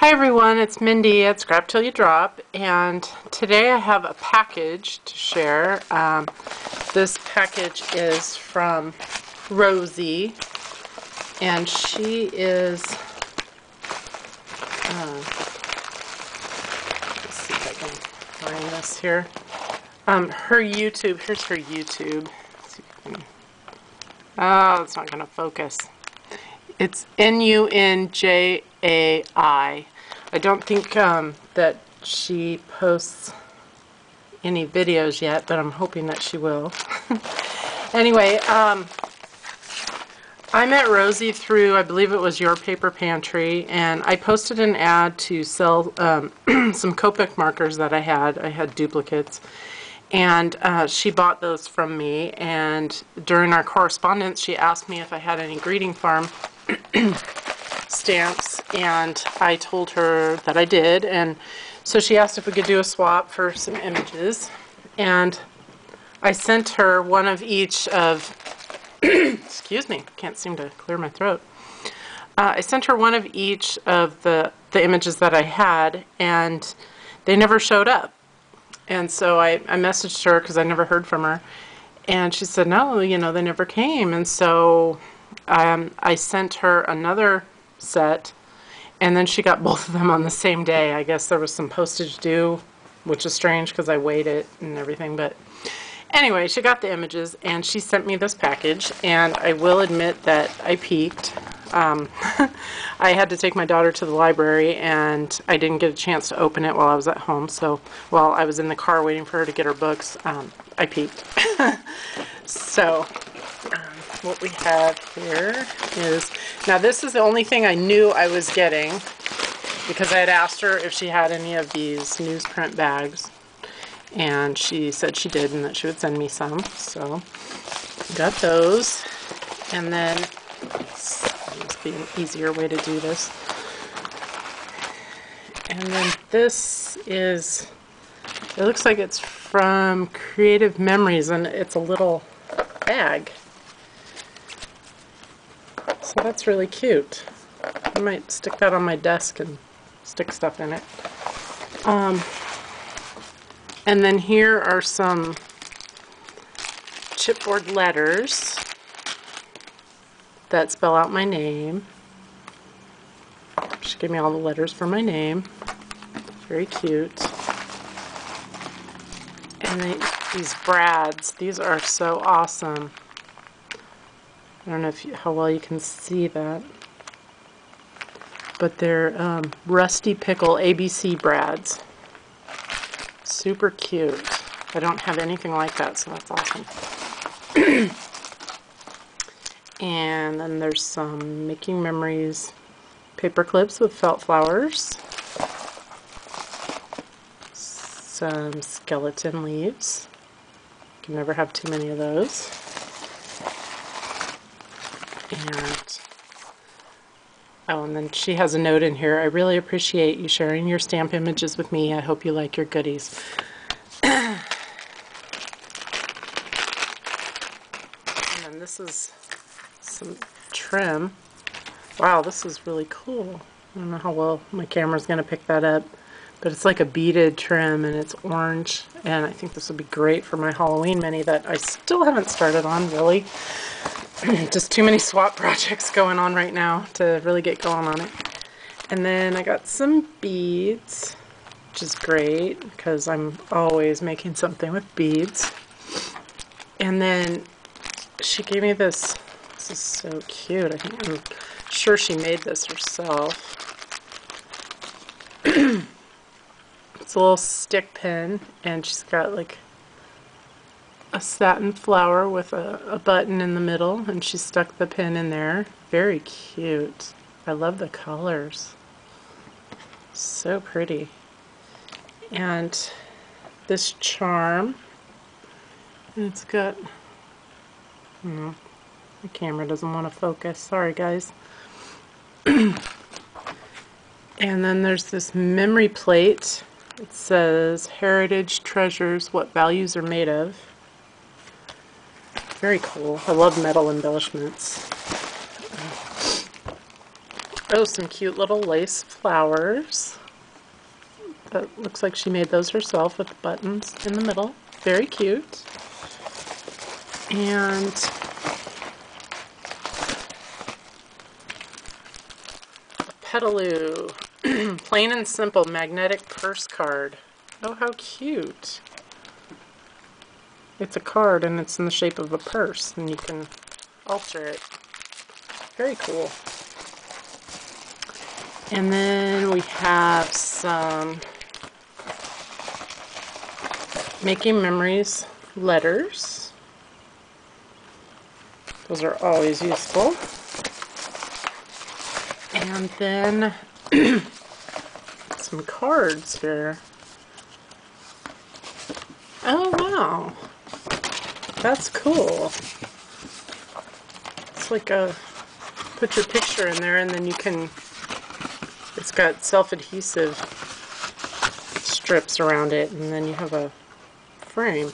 Hi everyone, it's Mindy at Scrap Till You Drop, and today I have a package to share. Um, this package is from Rosie, and she is, uh, let's see if I can find this here. Um, her YouTube, here's her YouTube. Can, oh, it's not going to focus. It's N-U-N-J-A-I. I don't think um, that she posts any videos yet, but I'm hoping that she will. anyway, um, I met Rosie through, I believe it was Your Paper Pantry, and I posted an ad to sell um, some Copic markers that I had. I had duplicates. And uh, she bought those from me, and during our correspondence, she asked me if I had any greeting farm stamps and I told her that I did and so she asked if we could do a swap for some images. And I sent her one of each of excuse me can't seem to clear my throat. Uh, I sent her one of each of the the images that I had and they never showed up. And so I, I messaged her because I never heard from her. And she said no you know they never came. And so um, I sent her another set and then she got both of them on the same day. I guess there was some postage due, which is strange because I weighed it and everything. But anyway, she got the images and she sent me this package. And I will admit that I peeked. Um, I had to take my daughter to the library and I didn't get a chance to open it while I was at home. So while I was in the car waiting for her to get her books, um, I peeked. so what we have here is, now this is the only thing I knew I was getting because I had asked her if she had any of these newsprint bags. And she said she did and that she would send me some. So got those. And then be an easier way to do this. And then this is it looks like it's from Creative Memories and it's a little bag so that's really cute. I might stick that on my desk and stick stuff in it. Um, and then here are some chipboard letters that spell out my name. She gave me all the letters for my name. Very cute. And they, these brads, these are so awesome. I don't know if you, how well you can see that. But they're um, Rusty Pickle ABC brads. Super cute. I don't have anything like that, so that's awesome. and then there's some Making Memories paper clips with felt flowers. Some skeleton leaves. You can never have too many of those. And oh, and then she has a note in here. I really appreciate you sharing your stamp images with me. I hope you like your goodies. and then this is some trim. Wow, this is really cool. I don't know how well my camera's going to pick that up, but it's like a beaded trim and it's orange. And I think this would be great for my Halloween mini that I still haven't started on, really. just too many swap projects going on right now to really get going on it. And then I got some beads, which is great because I'm always making something with beads. And then she gave me this. This is so cute. I think I'm sure she made this herself. it's a little stick pin, and she's got like a satin flower with a, a, button in the middle and she stuck the pin in there. Very cute. I love the colors. So pretty. And this charm, And it's got, no, the camera doesn't want to focus. Sorry guys. and then there's this memory plate. It says, Heritage Treasures, What Values Are Made Of. Very cool. I love metal embellishments. Oh, some cute little lace flowers. That looks like she made those herself with the buttons in the middle. Very cute. And a Petaloo, plain and simple magnetic purse card. Oh, how cute. It's a card and it's in the shape of a purse and you can alter it. Very cool. And then we have some Making Memories letters. Those are always useful. And then some cards here. Oh, wow. That's cool. It's like a, put your picture in there and then you can, it's got self-adhesive strips around it and then you have a frame.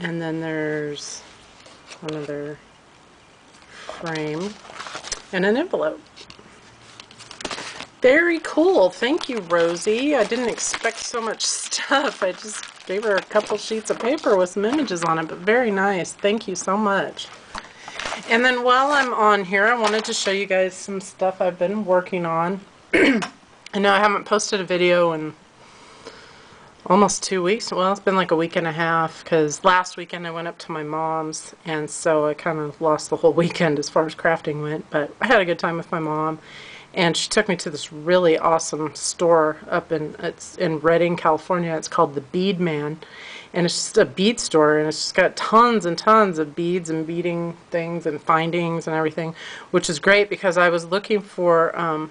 And then there's another frame and an envelope. Very cool. Thank you, Rosie. I didn't expect so much stuff. I just gave her a couple sheets of paper with some images on it, but very nice. Thank you so much. And then while I'm on here, I wanted to show you guys some stuff I've been working on. I know I haven't posted a video in almost two weeks. Well, it's been like a week and a half because last weekend I went up to my mom's and so I kind of lost the whole weekend as far as crafting went. But I had a good time with my mom and she took me to this really awesome store up in it's in Redding, California. It's called the Bead Man, and it's just a bead store, and it's just got tons and tons of beads and beading things and findings and everything, which is great because I was looking for um,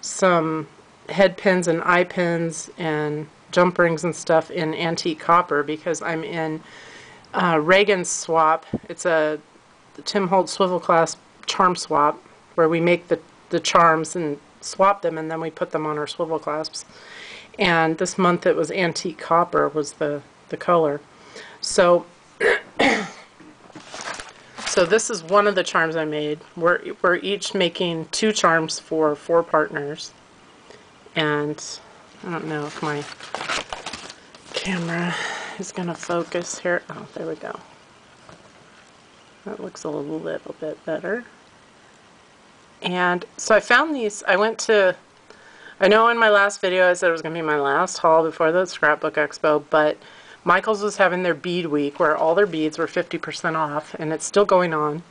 some head pins and eye pins and jump rings and stuff in antique copper because I'm in uh, Reagan's swap. It's a Tim Holtz swivel clasp charm swap where we make the the charms and swap them and then we put them on our swivel clasps. And this month it was antique copper was the, the color. So so this is one of the charms I made. We're, we're each making two charms for four partners. And I don't know if my camera is going to focus here. Oh, there we go. That looks a little bit better. And so I found these, I went to, I know in my last video I said it was going to be my last haul before the Scrapbook Expo, but Michaels was having their bead week where all their beads were 50% off, and it's still going on.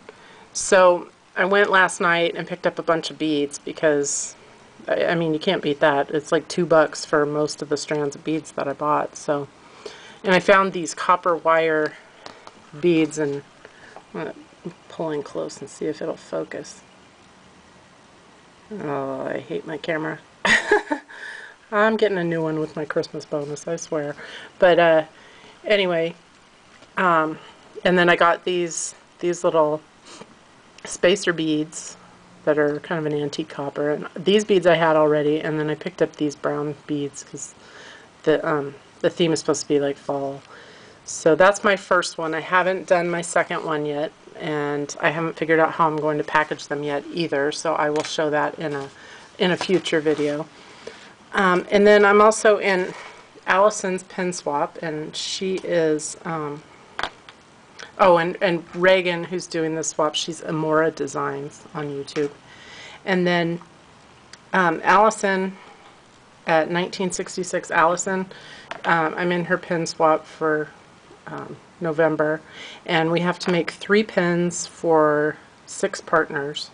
So I went last night and picked up a bunch of beads because, I, I mean, you can't beat that. It's like two bucks for most of the strands of beads that I bought. So, And I found these copper wire beads, and I'm going to pull in close and see if it'll focus. Oh, I hate my camera. I'm getting a new one with my Christmas bonus, I swear. But uh, anyway, um, and then I got these these little spacer beads that are kind of an antique copper. And these beads I had already, and then I picked up these brown beads because the um, the theme is supposed to be like fall. So that's my first one. I haven't done my second one yet and I haven't figured out how I'm going to package them yet either, so I will show that in a in a future video. Um, and then I'm also in Allison's Pen Swap, and she is, um, oh, and, and Reagan, who's doing the swap, she's Amora Designs on YouTube. And then um, Allison, at 1966 Allison, um, I'm in her pen swap for um, November, and we have to make three pins for six partners.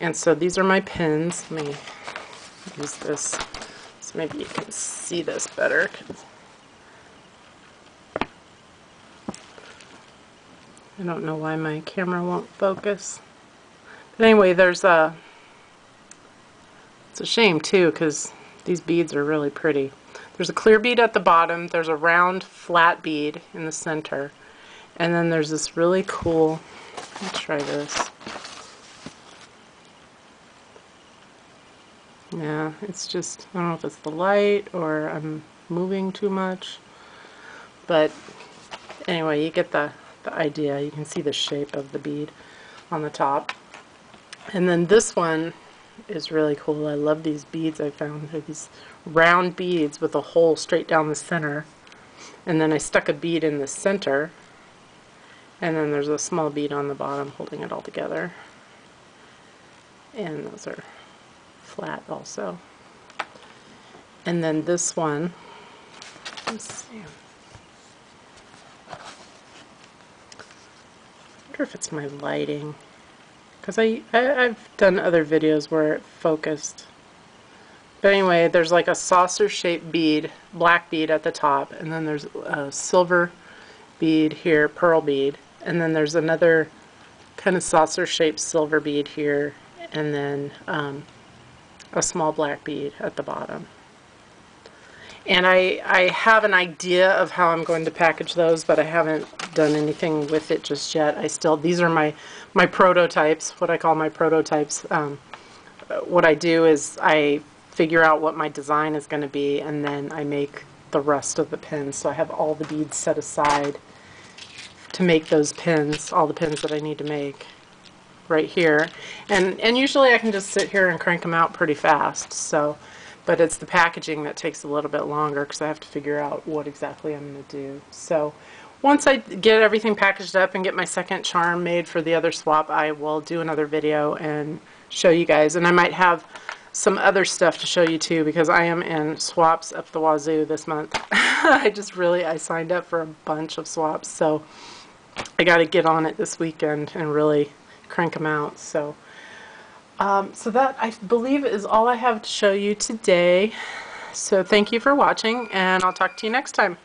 And so these are my pins. Let me use this so maybe you can see this better. I don't know why my camera won't focus. But anyway, there's a, it's a shame too because these beads are really pretty. There's a clear bead at the bottom, there's a round flat bead in the center, and then there's this really cool, let's try this. Yeah, it's just, I don't know if it's the light or I'm moving too much, but anyway, you get the, the idea. You can see the shape of the bead on the top. And then this one is really cool. I love these beads I found. They're these round beads with a hole straight down the center. And then I stuck a bead in the center. And then there's a small bead on the bottom holding it all together. And those are flat also. And then this one, let's see. I wonder if it's my lighting. Because I, I, I've done other videos where it focused. But anyway, there's like a saucer-shaped bead, black bead at the top, and then there's a silver bead here, pearl bead, and then there's another kind of saucer-shaped silver bead here, and then um, a small black bead at the bottom. And I, I have an idea of how I'm going to package those, but I haven't done anything with it just yet. I still, these are my, my prototypes, what I call my prototypes. Um, what I do is I figure out what my design is going to be, and then I make the rest of the pins. So I have all the beads set aside to make those pins, all the pins that I need to make right here. And, and usually I can just sit here and crank them out pretty fast. So, but it's the packaging that takes a little bit longer because I have to figure out what exactly I'm going to do. So once I get everything packaged up and get my second charm made for the other swap, I will do another video and show you guys. And I might have some other stuff to show you too because I am in swaps up the wazoo this month. I just really, I signed up for a bunch of swaps. So I got to get on it this weekend and really crank them out. So, um, so that I believe is all I have to show you today. So thank you for watching and I'll talk to you next time.